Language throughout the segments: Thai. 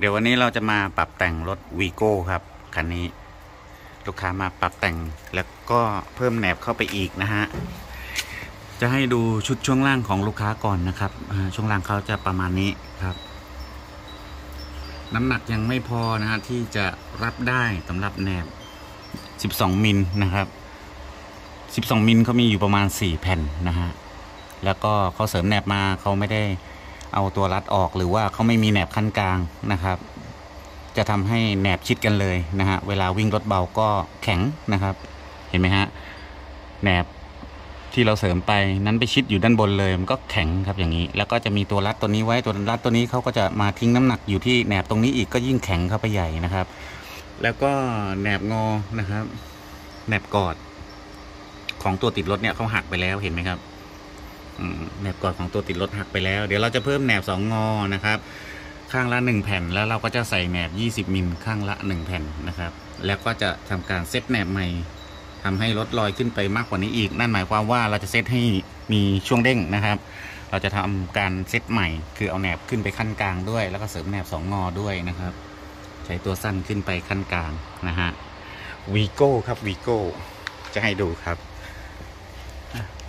เดี๋ยววันนี้เราจะมาปรับแต่งรถวีโก้ครับคันนี้ ลูกค้ามาปรับแต่งแล้วก็เพิ่มแหนบเข้าไปอีกนะฮะ จะให้ดูชุดช่วงล่างของลูกค้าก่อนนะครับช่วงล่างเขาจะประมาณนี้ครับ น้ำหนักยังไม่พอนะฮะที่จะรับได้สำหรับแหนบ 12 มิลนะครับ 12 มิลเขามีอยู่ประมาณ 4 แผ่นนะฮะแล้วก็เขาเสริมแหนบมาเขาไม่ได้ เอาตัวรัดออกหรือว่าเขาไม่มีแหนบขั้นกลางนะครับ จะทำให้แหนบชิดกันเลยนะฮะเวลาวิ่งรถเบาก็แข็งนะครับ เห็นไหมฮะแหนบที่เราเสริมไปนั้นไปชิดอยู่ด้านบนเลยมันก็แข็งครับอย่างนี้ แล้วก็จะมีตัวรัดตัวนี้ไว้ตัวรัดตัวนี้เขาก็จะมาทิ้งน้ำหนักอยู่ที่แหนบตรงนี้อีกก็ยิ่งแข็งเข้าไปใหญ่นะครับ แล้วก็แหนบงอนะครับแหนบกอดของตัวติดรถเนี่ยเขาหักไปแล้วเห็นไหมครับ แหนบกอดของตัวติดรถหักไปแล้ว เดี๋ยวเราจะเพิ่มแหนบสองงอนะครับ ข้างละหนึ่งแผ่นแล้วเราก็จะใส่แหนบยี่สิบมิลข้างละหนึ่งแผ่นนะครับ แล้วก็จะทำการเซตแหนบใหม่ทำให้รถลอยขึ้นไปมากกว่านี้อีก นั่นหมายความว่าเราจะเซตให้มีช่วงเด้งนะครับ เราจะทำการเซตใหม่ คือเอาแหนบขึ้นไปขั้นกลางด้วย แล้วก็เสริมแหนบสองงอด้วยนะครับ ใช้ตัวสั้นขึ้นไปขั้นกลางนะฮะวีโก้ครับวีโก้จะให้ดูครับ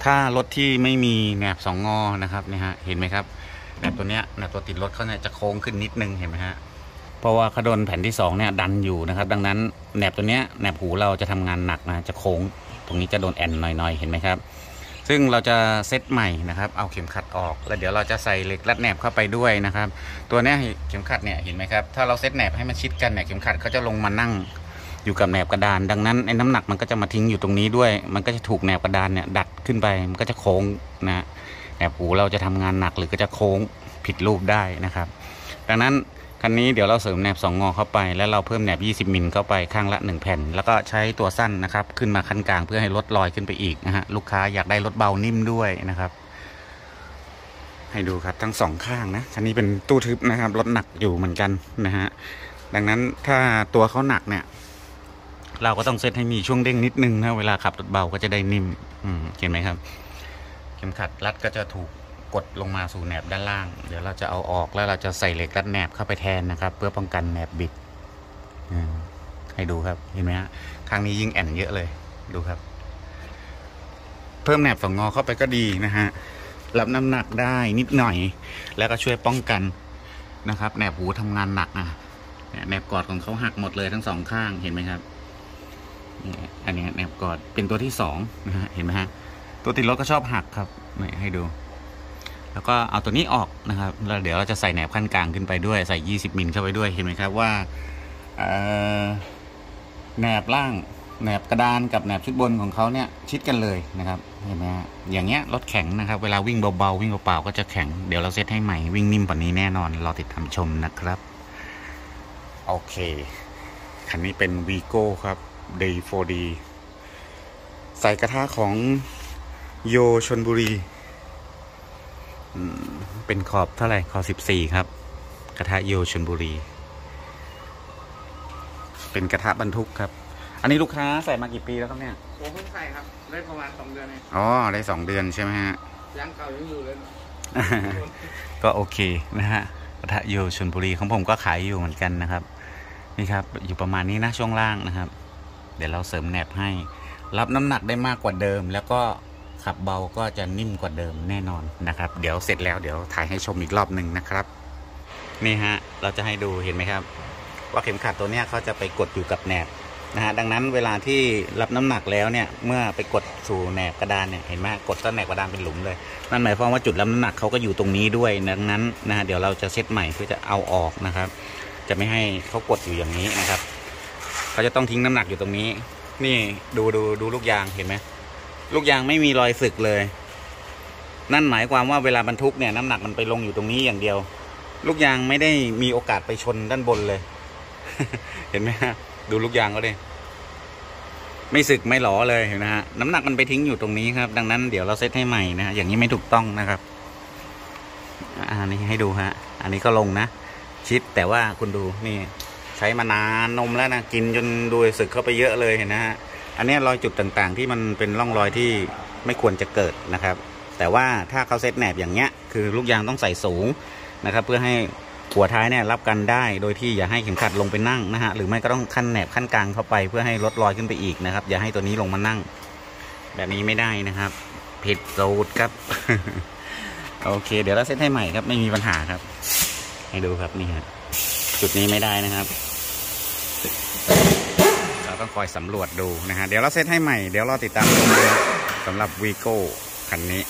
ถ้ารถที่ไม่มีแหนบสองงอนะครับเนี่ยฮะเห็นไหมครับแหนบตัวเนี้ยแหนบตัวติดรถเขาเนี่ยจะโค้งขึ้นนิดนึงเห็นไหมฮะเพราะว่าเขาโดนแผ่นที่สองเนี่ยดันอยู่นะครับ ดังนั้นแหนบตัวเนี้ยแหนบหูเราจะทำงานหนักนะจะโค้ง ตรงนี้จะโดนแอนหน่อยๆเห็นไหมครับ ซึ่งเราจะเซตใหม่นะครับ เอาเข็มขัดออกแล้วเดี๋ยวเราจะใส่เหล็กรัดแหนบเข้าไปด้วยนะครับ ตัวเนี้ยเข็มขัดเนี่ยเห็นไหมครับถ้าเราเซตแหนบให้มันชิดกันเนี่ยเข็มขัดเขาจะลงมานั่ง อยู่กับแหนบกระดาน ดังนั้นไอ้น้ำหนักมันก็จะมาทิ้งอยู่ตรงนี้ด้วย มันก็จะถูกแหนบกระดานเนี่ยดัดขึ้นไปมันก็จะโค้งนะแหนบหูเราจะทำงานหนักหรือก็จะโค้งผิดรูปได้นะครับ ดังนั้นคันนี้เดี๋ยวเราเสริมแหนบสองงอเข้าไป แล้วเราเพิ่มแหนบ 20 มิลเข้าไปข้างละ 1 แผ่น แล้วก็ใช้ตัวสั้นนะครับ ขึ้นมาขั้นกลางเพื่อให้ลดลอยขึ้นไปอีกนะฮะลูกค้าอยากได้รถเบานิ่มด้วยนะครับ ให้ดูครับทั้งสองข้างนะคันนี้เป็นตู้ทึบนะครับรถหนักอยู่เหมือนกันนะฮะดังนั้นถ้าตัวเขาหนักเนี่ย เราก็ต้องเซตให้มีช่วงเด้งนิดนึงนะเวลาขับรถเบาก็จะได้นิ่มอืมเห็นไหมครับ เข็มขัดรัดก็จะถูกกดลงมาสู่แหนบด้านล่าง เดี๋ยวเราจะเอาออกแล้วเราจะใส่เหล็กรัดแหนบเข้าไปแทนนะครับ เพื่อป้องกันแหนบบิดให้ดูครับเห็นไหมฮะข้างนี้ยิ่งแอนเยอะเลยดูครับ เพิ่มแหนบสองงอเข้าไปก็ดีนะฮะรับน้ำหนักได้นิดหน่อย แล้วก็ช่วยป้องกันนะครับแหนบหูทำงานหนักอะแหนบกอดของเขาหักหมดเลยทั้งสองข้างเห็นไหมครับ อันนี้แนบกอดเป็นตัวที่สองนะฮะเห็นไหมฮะตัวติดรถก็ชอบหักครับนี่ให้ดู แล้วก็เอาตัวนี้ออกนะครับแล้วเดี๋ยวเราจะใส่แหนบขั้นกลางขึ้นไปด้วยใส่ 20 มิลเข้าไปด้วยเห็นไหมครับว่าแหนบล่างแหนบกระดานกับแหนบชุดบนของเขาเนี่ยชิดกันเลยนะครับเห็นไหมฮะอย่างเงี้ยรถแข็งนะครับ เวลาวิ่งเบาๆวิ่งเปล่าๆก็จะแข็งเดี๋ยวเราเซตให้ใหม่วิ่งนิ่มกว่านี้แน่นอนรอติดตามชมนะครับ โอเค คันนี้เป็น Vigo ครับ Day 4D ใส่กระทะของโยชนบุรีอืมเป็นขอบเท่าไหร่ขอบ 14 ครับ กระทะโยชนบุรี เป็นกระทะบรรทุกครับ อันนี้ลูกค้าใส่มากี่ปีแล้วครับเนี่ยผมเพิ่งใส่ครับ ได้ประมาณสองเดือนเองอ๋อ ได้สองเดือนใช่ไหมฮะยังเก่ายังอยู่เลยก็โอเคนะฮะกระทะโยชนบุรีของผมก็ขายอยู่เหมือนกันนะครับ นี่ครับ อยู่ประมาณนี้นะช่วงล่างนะครับเดี๋ยวเราเสริมแหนบให้ รับน้ำหนักได้มากกว่าเดิม แล้วก็ขับเบาก็จะนิ่มกว่าเดิมแน่นอนนะครับ เดี๋ยวเสร็จแล้วเดี๋ยวถ่ายให้ชมอีกรอบหนึ่งนะครับ นี่ฮะเราจะให้ดูเห็นไหมครับ ว่าเข็มขัดตัวเนี้ยเขาจะไปกดอยู่กับแหนบนะฮะดังนั้นเวลาที่รับน้ำหนักแล้วเนี่ยเมื่อไปกดสู่แหนบกระดานเนี่ยเห็นไหมกดต้นแหนบกระดานเป็นหลุมเลยนั่นหมายความว่าจุดรับน้ำหนักเขาก็อยู่ตรงนี้ด้วยดังนั้นนะฮะเดี๋ยวเราจะเซตใหม่เพื่อจะเอาออกนะครับ จะไม่ให้เขากดอยู่อย่างนี้นะครับ เขาจะต้องทิ้งน้ำหนักอยู่ตรงนี้ นี่ดูดูดูลูกยางเห็นไหมลูกยางไม่มีรอยสึกเลย นั่นหมายความว่าเวลาบรรทุกเนี่ยน้ำหนักมันไปลงอยู่ตรงนี้อย่างเดียว ลูกยางไม่ได้มีโอกาสไปชนด้านบนเลย เห็นไหมฮะดูลูกยางก็เลยไม่สึกไม่หลอเลยเห็นนะฮะน้ำหนักมันไปทิ้งอยู่ตรงนี้ครับ ดังนั้นเดี๋ยวเราเซตให้ใหม่นะฮะอย่างนี้ไม่ถูกต้องนะครับอ่านี่ให้ดูฮะ อันนี้ก็ลงนะ ชิดแต่ว่าคุณดูนี่ ช้มานานนมแล้วนะกินจนดูสึกเข้าไปเยอะเลยเห็นนะฮะอันนี้รอยจุดต่างๆ ที่มันเป็นร่องรอยที่ไม่ควรจะเกิดนะครับ แต่ว่าถ้าเขาเซตแหนบอย่างเงี้ยคือลูกยางต้องใส่สูงนะครับ เพื่อให้หัวท้ายเนี่ยรับกันได้ โดยที่อย่าให้เข็มขัดลงไปนั่งนะฮะหรือไม่ก็ต้องขั้นแหนบขั้นกลางเข้าไปเพื่อให้ลดรอยขึ้นไปอีกนะครับ อย่าให้ตัวนี้ลงมานั่ง แบบนี้ไม่ได้นะครับผิดสูตรครับโอเค เดี๋ยวเราเซตให้ใหม่ครับไม่มีปัญหาครับ ให้ดูครับนี่ฮะจุดนี้ไม่ได้นะครับ เราต้องคอยสำรวจดูนะฮะ เดี๋ยวเราเซตให้ใหม่ เดี๋ยวเราติดตามชมดูสำหรับวีโก้คันนี้